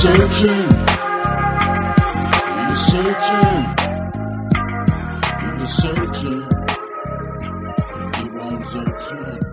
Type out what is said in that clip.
searching. You're searching. You're searching. Keep on searching.